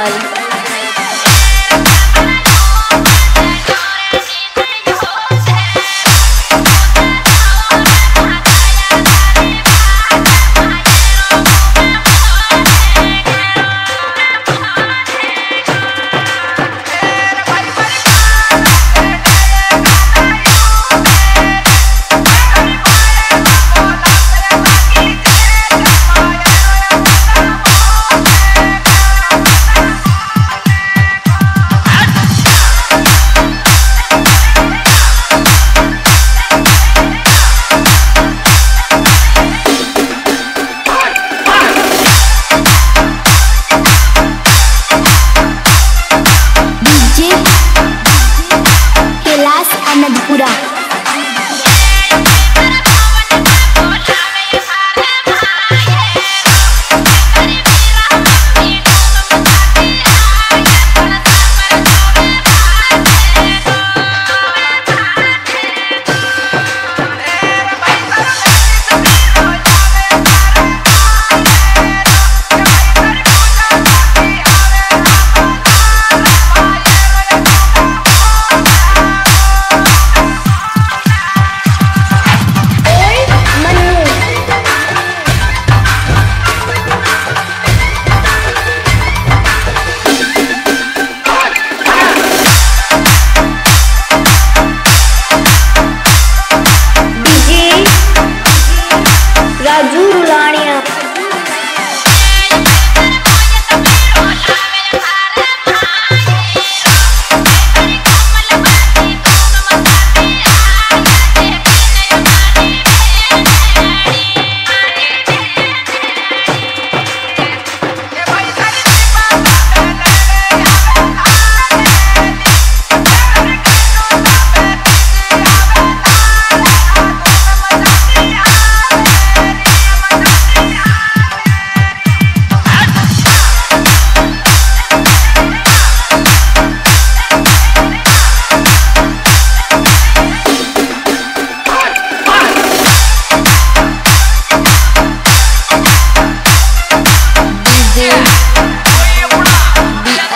Bye.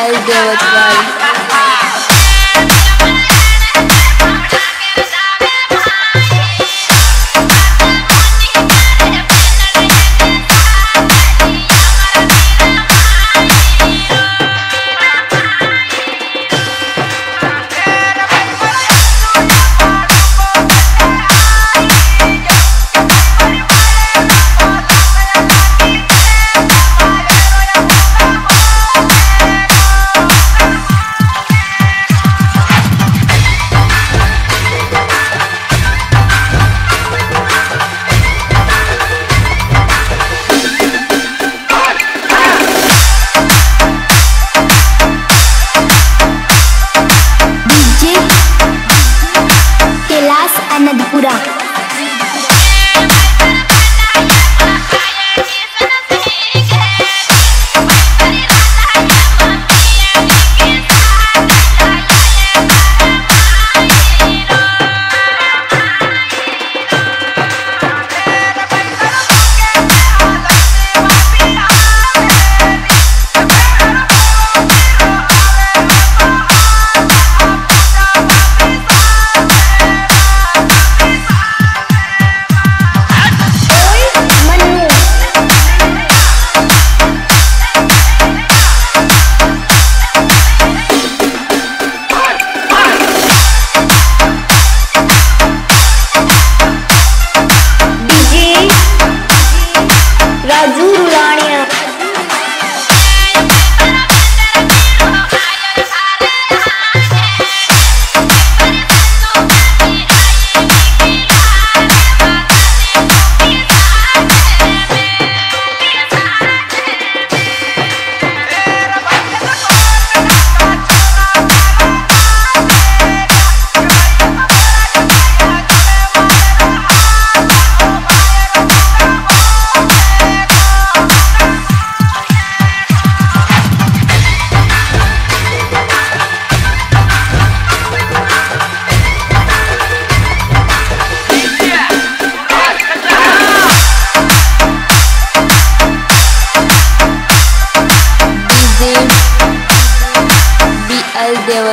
DL Kottwal.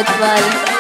worthwhile